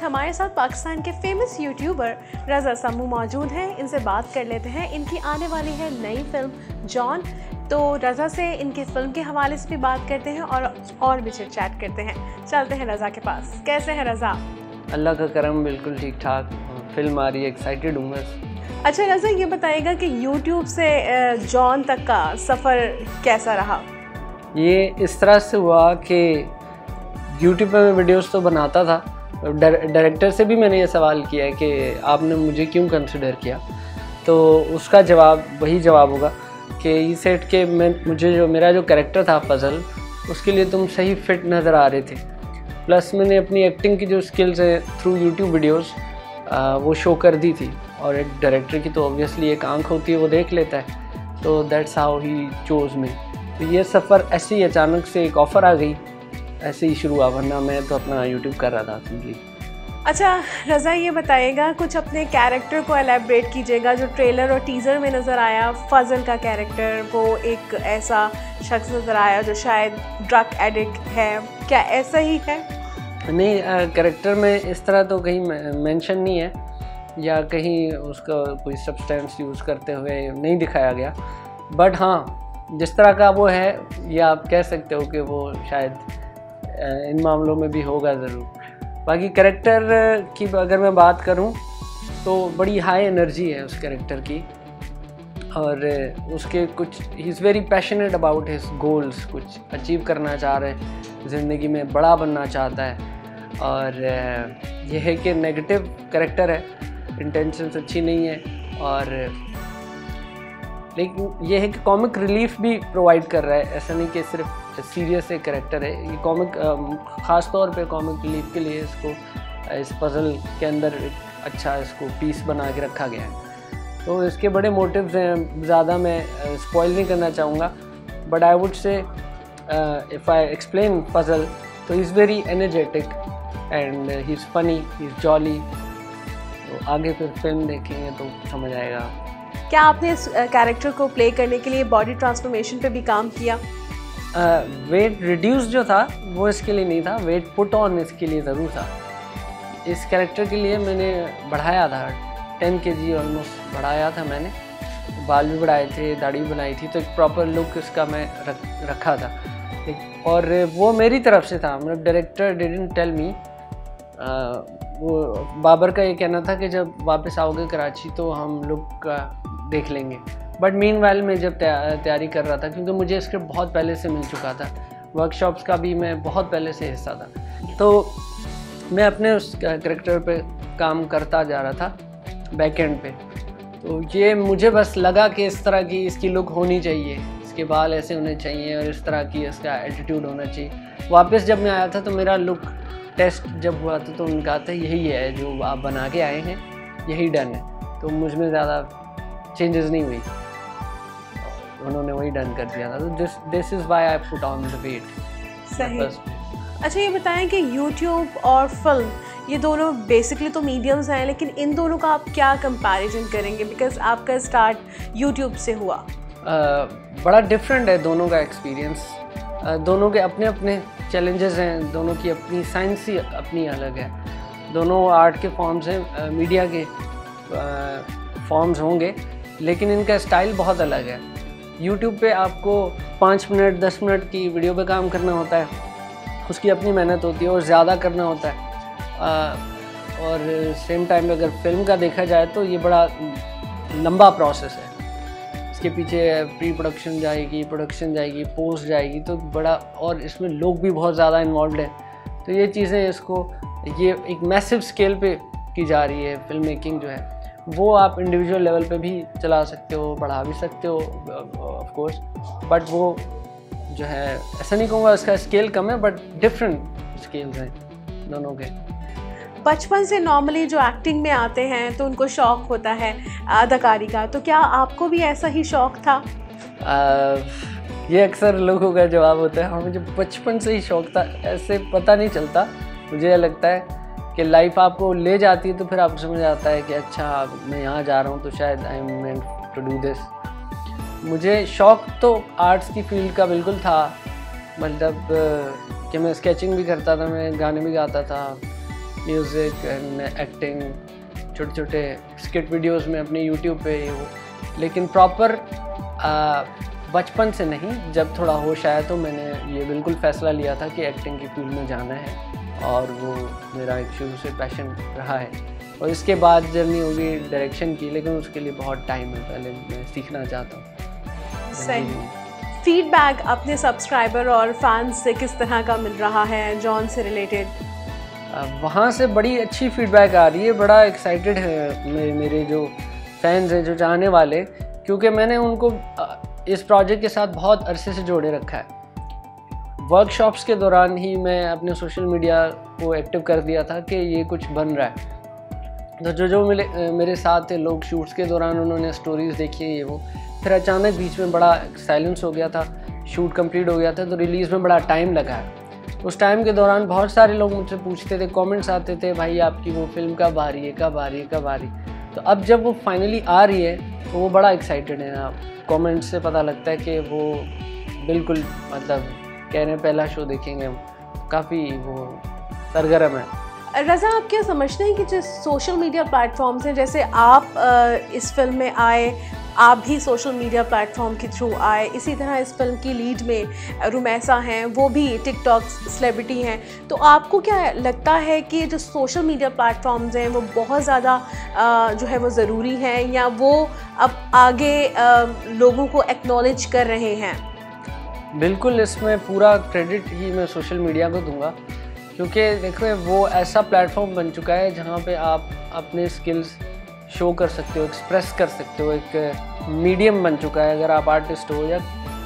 वक्त हमारे साथ पाकिस्तान के फ़ेमस यूट्यूबर रज़ा समू मौजूद हैं। इनसे बात कर लेते हैं। इनकी आने वाली है नई फ़िल्म जॉन तो रज़ा से इनकी फ़िल्म के हवाले से भी बात करते हैं और और भी चिट चैट करते हैं। चलते हैं रज़ा के पास। कैसे हैं रज़ा? अल्लाह का करम बिल्कुल ठीक ठाक। फ़िल्म आ रही है एक्साइटेड हूँ बस अच्छा रज़ा ये बताइएगा कि यूट्यूब से जॉन तक का सफ़र कैसा रहा? ये इस तरह से हुआ कि यूट्यूब पर मैं वीडियोस तो बनाता था। डायरेक्टर से भी मैंने ये सवाल किया है कि आपने मुझे क्यों कंसिडर किया? तो उसका जवाब, वही जवाब होगा कि ई सेट के मैं, मुझे जो, मेरा जो करेक्टर था फजल उसके लिए तुम सही फिट नज़र आ रहे थे। प्लस मैंने अपनी एक्टिंग की जो स्किल्स है थ्रू यूट्यूब वीडियोस वो शो कर दी थी। और एक डायरेक्टर की तो ऑब्वियसली एक आँख होती है, वो देख लेता है। तो दैट्स हाउ ही चोज़ में तो ये सफ़र ऐसे ही अचानक से एक ऑफ़र आ गई। ऐसे ही शुरू हुआ वरना मैं तो अपना यूट्यूब कर रहा था सिंपली अच्छा रज़ा ये बताइएगा कुछ अपने कैरेक्टर को एलेब्रेट कीजिएगा जो ट्रेलर और टीज़र में नज़र आया फजल का कैरेक्टर वो एक ऐसा शख्स नज़र आया जो शायद ड्रग एडिक्ट है। क्या ऐसा ही है? नहीं कैरेक्टर में इस तरह तो कहीं मेंशन नहीं है या कहीं उसका कोई सब्सटेंस यूज़ करते हुए नहीं दिखाया गया। बट हाँ जिस तरह का वो है या आप कह सकते हो कि वो शायद इन मामलों में भी होगा ज़रूर। बाकी करेक्टर की अगर मैं बात करूँ तो बड़ी हाई एनर्जी है उस करेक्टर की। और उसके कुछ ही is very passionate about his goals कुछ अचीव करना चाह रहे ज़िंदगी में बड़ा बनना चाहता है। और यह है कि नेगेटिव करेक्टर है इंटेंशंस अच्छी नहीं है, और, लेकिन यह है कि कॉमिक रिलीफ भी प्रोवाइड कर रहा है, ऐसा नहीं कि सिर्फ़ सीरियस एक करेक्टर है। ये कॉमिक ख़ास तौर पे कॉमिक रिलीफ के लिए इसको, इस पज़ल के अंदर अच्छा इसको पीस बना के रखा गया है। तो इसके बड़े मोटिव्स हैं, ज़्यादा मैं स्पॉइल नहीं करना चाहूँगा। But I would say if I explain puzzle तो is very energetic and he is funny he is jolly तो आगे फिर फ़िल्म देखेंगे तो समझ आएगा। क्या आपने इस कैरेक्टर को प्ले करने के लिए बॉडी ट्रांसफॉर्मेशन पे भी काम किया? वेट रिड्यूस जो था, वो इसके लिए नहीं था वेट पुट ऑन इसके लिए ज़रूर था। इस कैरेक्टर के लिए मैंने बढ़ाया था टेन के जी ऑलमोस्ट बढ़ाया था मैंने। बाल भी बढ़ाए थे, दाढ़ी भी बनाई थी तो एक प्रॉपर लुक इसका मैं रख, रखा था। और वो मेरी तरफ़ से था मतलब डायरेक्टर डिडेंट टेल मी वो बाबर का ये कहना था कि जब वापस आओगे कराची तो हम लुक का देख लेंगे। बट मीन वाइल में जब तैयारी कर रहा था, क्योंकि मुझे स्क्रिप्ट बहुत पहले से मिल चुका था। वर्कशॉप्स का भी मैं बहुत पहले से हिस्सा था। तो मैं अपने उस करेक्टर पे काम करता जा रहा था बैक एंड पे। तो ये मुझे बस लगा कि इस तरह की इसकी लुक होनी चाहिए। इसके बाल ऐसे होने चाहिए और इस तरह की इसका एटीट्यूड होना चाहिए। वापस जब मैं आया था तो मेरा लुक टेस्ट जब हुआ था तो उनका था, यही है जो आप बना के आए हैं, यही डन है। तो मुझमें ज़्यादा चेंजेस नहीं हुई। उन्होंने वही डन कर दिया था। तो this this is why I put on the weight सही। अच्छा ये बताएँ कि यूट्यूब और फ़िल्म ये दोनों बेसिकली तो मीडियम्स हैं लेकिन इन दोनों का आप क्या कंपैरिजन करेंगे? बिकॉज़ आपका स्टार्ट यूट्यूब से हुआ। uh, बड़ा डिफरेंट है दोनों का एक्सपीरियंस uh, दोनों के अपने अपने चैलेंजेस हैं दोनों की अपनी साइंस ही अपनी अलग है। दोनों आर्ट के फॉर्म्स हैं मीडिया के फॉर्म्स होंगे लेकिन इनका स्टाइल बहुत अलग है। यूट्यूब पे आपको पाँच मिनट दस मिनट की वीडियो पे काम करना होता है। उसकी अपनी मेहनत होती है और ज़्यादा करना होता है। आ, और सेम टाइम अगर फ़िल्म का देखा जाए तो ये बड़ा लंबा प्रोसेस है। इसके पीछे प्री प्रोडक्शन जाएगी प्रोडक्शन जाएगी पोस्ट जाएगी तो बड़ा और इसमें लोग भी बहुत ज़्यादा इन्वॉल्व हैं। तो ये चीज़ें इसको ये एक मैसिव स्केल पे की जा रही है फ़िल्म मेकिंग जो है। वो आप इंडिविजुअल लेवल पे भी चला सकते हो बढ़ा भी सकते हो ऑफ़ कोर्स बट वो जो है ऐसा नहीं कहूँगा उसका स्केल कम है बट डिफरेंट स्केल्स हैं दोनों के। बचपन से नॉर्मली जो एक्टिंग में आते हैं तो उनको शौक होता है अदाकारी का। तो क्या आपको भी ऐसा ही शौक था? आ, ये अक्सर लोगों का जवाब होता है हाँ मुझे बचपन से ही शौक था ऐसे पता नहीं चलता। मुझे लगता है कि लाइफ आपको ले जाती है तो फिर आपको समझ आता है कि अच्छा मैं यहाँ जा रहा हूँ तो शायद I am meant to do this मुझे शौक तो आर्ट्स की फ़ील्ड का बिल्कुल था मतलब कि मैं स्केचिंग भी करता था, मैं गाने भी गाता था म्यूज़िक एंड एक्टिंग छोटे छोटे स्किट वीडियोस में अपने यूट्यूब पे वो, लेकिन प्रॉपर बचपन से नहीं, जब थोड़ा होश आया तो मैंने ये बिल्कुल फ़ैसला लिया था कि एक्टिंग की फ़ील्ड में जाना है। और वो मेरा एक शुरू से पैशन रहा है। और इसके बाद जर्नी होगी डायरेक्शन की लेकिन उसके लिए बहुत टाइम है पहले मैं सीखना चाहता हूँ। सही। फीडबैक अपने सब्सक्राइबर और फैंस से किस तरह का मिल रहा है जॉन से रिलेटेड वहाँ से बड़ी अच्छी फीडबैक आ रही है बड़ा एक्साइटेड है मेरे मेरे जो फैंस हैं जो चाहने वाले क्योंकि मैंने उनको इस प्रोजेक्ट के साथ बहुत अरसे से जोड़े रखा है। वर्कशॉप्स के दौरान ही मैं अपने सोशल मीडिया को एक्टिव कर दिया था कि ये कुछ बन रहा है। तो जो जो मिले, मेरे साथ थे, लोग शूट्स के दौरान उन्होंने स्टोरीज़ देखी, ये वो। फिर अचानक बीच में बड़ा साइलेंस हो गया था शूट कंप्लीट हो गया था तो रिलीज़ में बड़ा टाइम लगा। है उस टाइम के दौरान बहुत सारे लोग मुझसे पूछते थे कमेंट्स आते थे, भाई, आपकी वो फ़िल्म कब आ रही है, कब आ रही है, कब आ रही है? तो अब जब वो फाइनली आ रही है तो वो बड़ा एक्साइटेड है आप कमेंट्स से पता लगता है कि वो बिल्कुल मतलब कह रहे हैं पहला शो देखेंगे हम। काफ़ी वो सरगर्म है। रज़ा, आप क्या समझते हैं कि जो सोशल मीडिया प्लेटफॉर्म्स हैं, जैसे आप इस फ़िल्म में आए, आप भी सोशल मीडिया प्लेटफॉर्म के थ्रू आए, इसी तरह इस फ़िल्म की लीड में रुमैसा हैं, वो भी टिकटॉक सेलिब्रिटी हैं। तो आपको क्या लगता है कि जो सोशल मीडिया प्लेटफॉर्म्स हैं, वो बहुत ज़्यादा जो है वो ज़रूरी हैं या वो अब आगे लोगों को एक्नॉलेज कर रहे हैं? बिल्कुल इसमें पूरा क्रेडिट ही मैं सोशल मीडिया को दूँगा क्योंकि देखो वो ऐसा प्लेटफॉर्म बन चुका है जहाँ पे आप अपने स्किल्स शो कर सकते हो एक्सप्रेस कर सकते हो एक मीडियम बन चुका है। अगर आप आर्टिस्ट हो या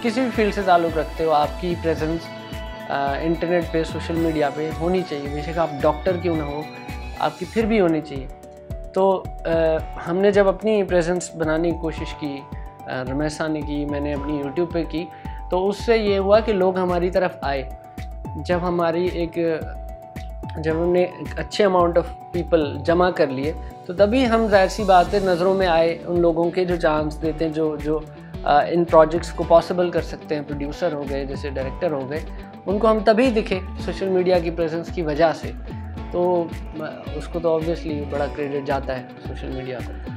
किसी भी फ़ील्ड से ताल्लुक़ रखते हो आपकी प्रेजेंस इंटरनेट पे सोशल मीडिया पे होनी चाहिए। बेशक आप डॉक्टर क्यों ना हो आपकी फिर भी होनी चाहिए। तो आ, हमने जब अपनी प्रेजेंस बनाने की कोशिश की रमेशा ने की मैंने अपनी यूट्यूब पे की तो उससे ये हुआ कि लोग हमारी तरफ़ आए। जब हमारी एक जब हमने अच्छे अमाउंट ऑफ़ पीपल जमा कर लिए तो तभी हम ज़ाहिर सी बात है नज़रों में आए उन लोगों के जो चांस देते हैं जो जो आ, इन प्रोजेक्ट्स को पॉसिबल कर सकते हैं। प्रोड्यूसर हो गए जैसे डायरेक्टर हो गए उनको हम तभी दिखे सोशल मीडिया की प्रेजेंस की वजह से। तो उसको तो ऑब्वियसली बड़ा क्रेडिट जाता है सोशल मीडिया को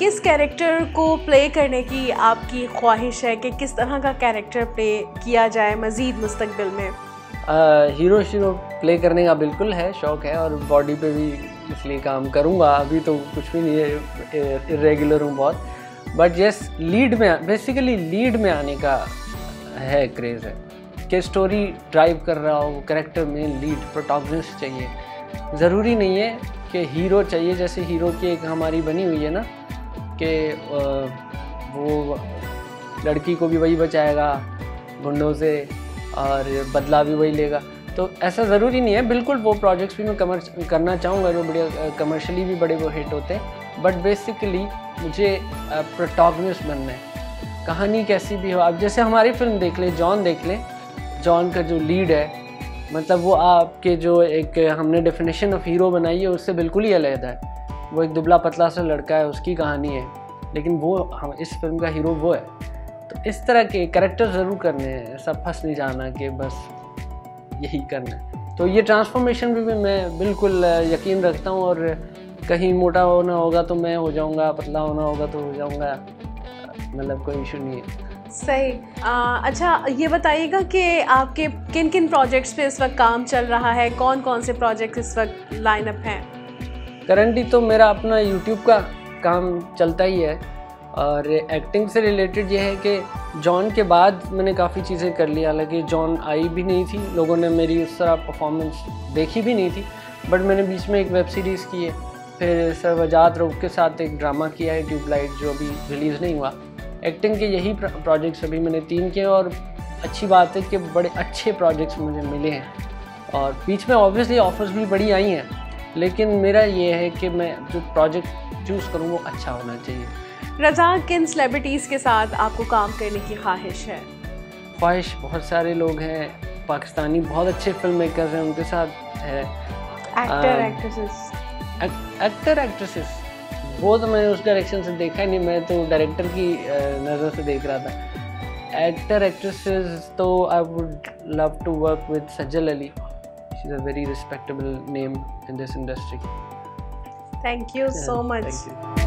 किस कैरेक्टर को प्ले करने की आपकी ख्वाहिश है कि किस तरह का कैरेक्टर प्ले किया जाए मज़ीद मुस्तबिल में? हीरो शीरो प्ले करने का बिल्कुल है, शौक़ है और बॉडी पे भी इसलिए काम करूँगा। अभी तो कुछ भी नहीं है इरेगुलर हूँ बहुत। बट यस लीड में बेसिकली लीड में आने का है क्रेज़ है। कि स्टोरी ड्राइव कर रहा हो करेक्टर में लीड प्रोटॉगनिस्ट चाहिए। ज़रूरी नहीं है कि हीरो चाहिए, जैसे हीरो की एक हमारी बनी हुई है ना कि वो लड़की को भी वही बचाएगा, गुंडों से, और बदला भी वही लेगा। तो ऐसा ज़रूरी नहीं है, बिल्कुल वो प्रोजेक्ट्स भी मैं कमर करना चाहूँगा, जो बढ़िया कमर्शली भी बड़े वो हिट होते हैं। बट बेसिकली मुझे प्रोटॉगनिस्ट बनना है। कहानी कैसी भी हो, आप जैसे हमारी फ़िल्म देख लें जॉन देख लें। जॉन का जो लीड है मतलब वो आपके जो एक हमने डेफिनेशन ऑफ़ हीरो बनाई है, उससे बिल्कुल ही अलग है। वो एक दुबला पतला सा लड़का है उसकी कहानी है। लेकिन वो हम इस फ़िल्म का हीरो वो है। तो इस तरह के करेक्टर ज़रूर करने हैं सब फंस नहीं जाना कि बस यही करना है। तो ये ट्रांसफॉर्मेशन भी मैं बिल्कुल यकीन रखता हूँ और कहीं मोटा होना होगा तो मैं हो जाऊँगा पतला होना होगा तो हो जाऊँगा। मतलब कोई इशू नहीं है। सही। आ, अच्छा ये बताइएगा कि आपके किन किन प्रोजेक्ट्स पे इस वक्त काम चल रहा है? कौन कौन से प्रोजेक्ट्स इस वक्त लाइनअप हैं? करंटली तो मेरा अपना यूट्यूब का काम चलता ही है। और एक्टिंग से रिलेटेड ये है कि जॉन के बाद मैंने काफ़ी चीज़ें कर ली। हालाँकि जॉन आई भी नहीं थी, लोगों ने मेरी उस तरह परफॉर्मेंस देखी भी नहीं थी। बट मैंने बीच में एक वेब सीरीज़ की है। फिर सरवजात रूप के साथ एक ड्रामा किया है ट्यूबलाइट जो अभी रिलीज़ नहीं हुआ। एक्टिंग के यही प्रोजेक्ट्स अभी मैंने तीन किए और अच्छी बात है कि बड़े अच्छे प्रोजेक्ट्स मुझे मिले हैं। और बीच में ऑब्वियसली ऑफर्स भी बड़ी आई हैं। लेकिन मेरा ये है कि मैं जो प्रोजेक्ट चूज़ करूँ वो अच्छा होना चाहिए। रजा किन सेलिब्रिटीज़ के साथ आपको काम करने की ख्वाहिश है? ख्वाहिश बहुत सारे लोग हैं। पाकिस्तानी बहुत अच्छे फ़िल्म मेकर्स हैं उनके साथ है। एक्टर एक्ट्रेसेस एक्टर एक्ट्रेसेस वो तो मैंने उस डायरेक्शन से देखा नहीं मैं तो डायरेक्टर की नज़र से देख रहा था। एक्टर एक्ट्रेसेस तो I would love to work with Sajal Ali she's a very respectable name in this industry Thank you so much. thank you